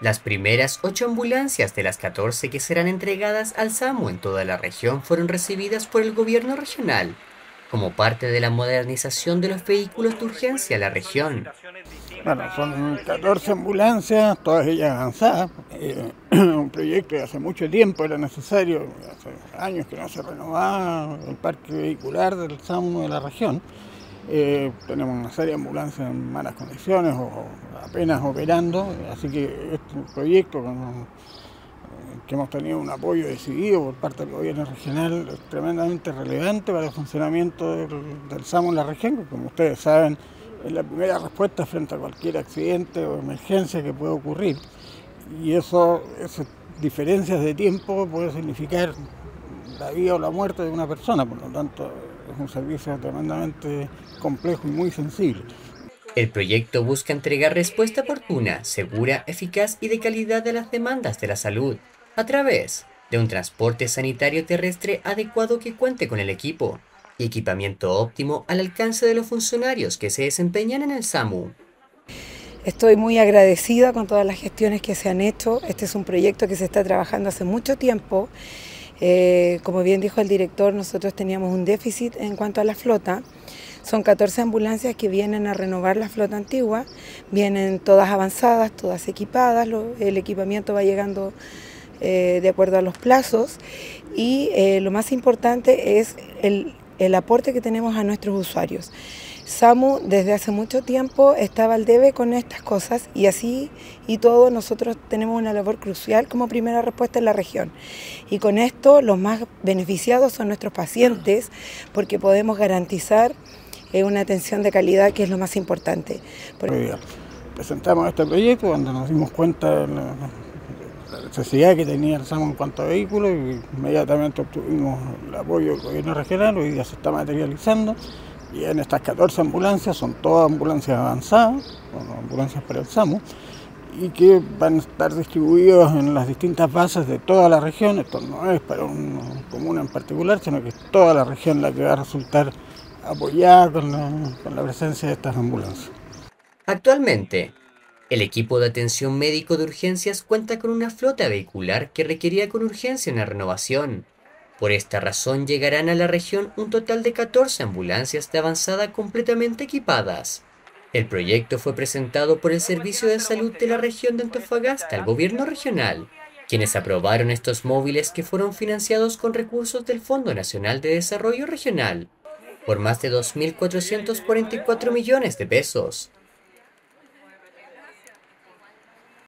Las primeras ocho ambulancias de las 14 que serán entregadas al SAMU en toda la región fueron recibidas por el gobierno regional como parte de la modernización de los vehículos de urgencia en la región. Bueno, son 14 ambulancias, todas ellas avanzadas. Eh, un proyecto que hace mucho tiempo era necesario, hace años que no se renovaba el parque vehicular del SAMU de la región. Eh, tenemos una serie de ambulancias en malas condiciones o apenas operando, así que este proyecto que hemos tenido un apoyo decidido por parte del gobierno regional es tremendamente relevante para el funcionamiento del, SAMU en la región, que como ustedes saben es la primera respuesta frente a cualquier accidente o emergencia que pueda ocurrir. Y eso, esas diferencias de tiempo puede significar la vida o la muerte de una persona, por lo tanto es un servicio tremendamente complejo y muy sensible. El proyecto busca entregar respuesta oportuna, segura, eficaz y de calidad a las demandas de la salud, a través de un transporte sanitario terrestre adecuado que cuente con el equipo y equipamiento óptimo al alcance de los funcionarios que se desempeñan en el SAMU. Estoy muy agradecida con todas las gestiones que se han hecho. Este es un proyecto que se está trabajando hace mucho tiempo eh, como bien dijo el director, nosotros teníamos un déficit en cuanto a la flota. Son 14 ambulancias que vienen a renovar la flota antigua, vienen todas avanzadas, todas equipadas, el equipamiento va llegando eh, de acuerdo a los plazos y eh, lo más importante es el, el aporte que tenemos a nuestros usuarios. SAMU desde hace mucho tiempo estaba al debe con estas cosas y así y todo nosotros tenemos una labor crucial como primera respuesta en la región. Y con esto los más beneficiados son nuestros pacientes porque podemos garantizar eh, una atención de calidad que es lo más importante. Presentamos este proyecto cuando nos dimos cuenta de la necesidad que tenía el SAMU en cuanto a vehículos y inmediatamente obtuvimos el apoyo del gobierno regional, hoy día se está materializando y en estas 14 ambulancias son todas ambulancias avanzadas, ambulancias para el SAMU, y que van a estar distribuidas en las distintas bases de toda la región. Esto no es para un comuna en particular, sino que es toda la región la que va a resultar apoyada con la, con la presencia de estas ambulancias. Actualmente, el equipo de atención médico de urgencias cuenta con una flota vehicular que requería con urgencia una renovación. Por esta razón llegarán a la región un total de 14 ambulancias de avanzada completamente equipadas. El proyecto fue presentado por el Servicio de Salud de la región de Antofagasta al gobierno regional, quienes aprobaron estos móviles que fueron financiados con recursos del Fondo Nacional de Desarrollo Regional, por más de 2.444 millones de pesos.